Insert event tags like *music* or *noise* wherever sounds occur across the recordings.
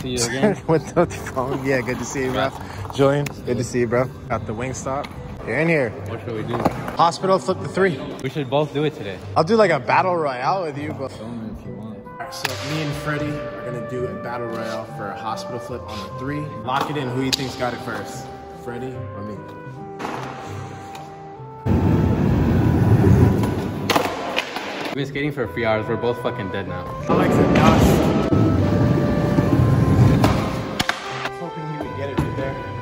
See you *laughs* again. What's up, phone? Yeah, good to see you, bro. Julian, good to see you, bro. At the Wingstop. You're in here. What should we do? Hospital, flip the three. We should both do it today. I'll do like a battle royale with you, but. Show if you want. Alright, so me and Freddie are gonna do a battle royale for a hospital flip on the three. Lock it in. Who you think's got it first? Freddie or me? We've been skating for three hours. We're both fucking dead now. Alex and Josh. There.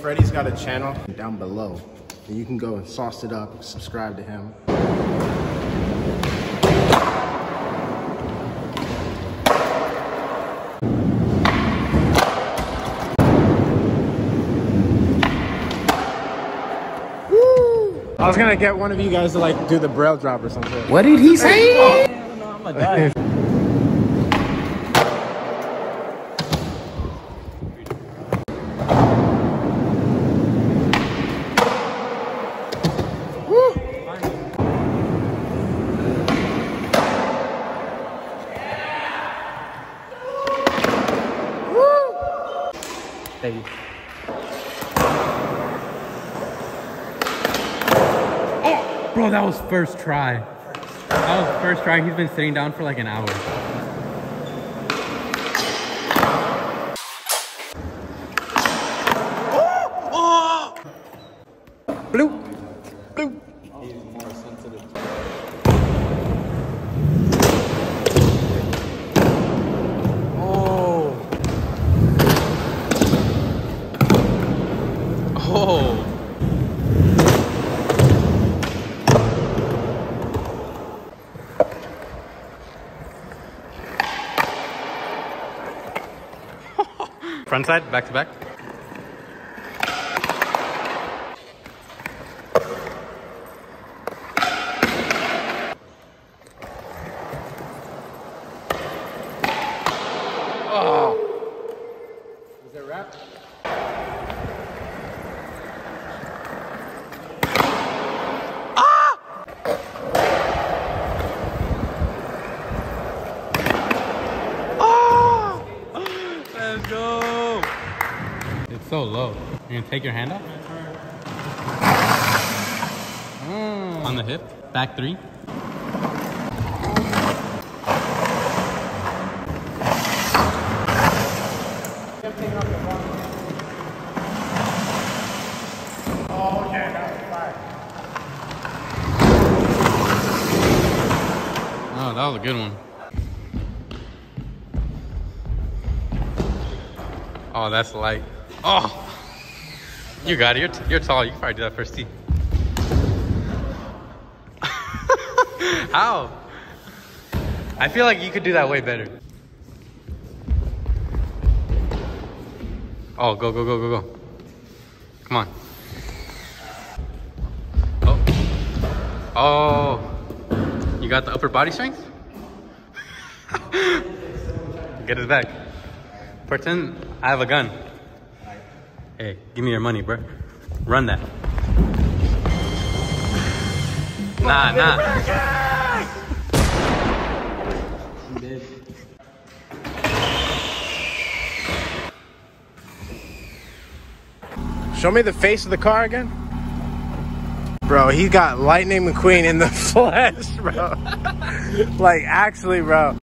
Freddie's got a channel down below. And you can go and sauce it up, subscribe to him. I was gonna get one of you guys to like do the braille drop or something. What did he say? I'm gonna die. *laughs* You. Oh, bro, that was first try. That was first try. He's been sitting down for like an hour. Oh. *laughs* Front side, back to back. Go. It's so low. You're gonna take your hand off? Mm. On the hip. Back three. Oh, that was a good one. Oh, that's light. Oh, you got it. You're, you're tall. You can probably do that first tee. *laughs* How? I feel like you could do that way better. Oh, go, go, go, go, go. Come on. Oh. Oh. You got the upper body strength? *laughs* Get it back. Pretend I have a gun. Hey, give me your money, bro. Run that. Nah, nah. Show me the face of the car again. Bro, he got Lightning McQueen in the *laughs* flesh, bro. like, actually, bro.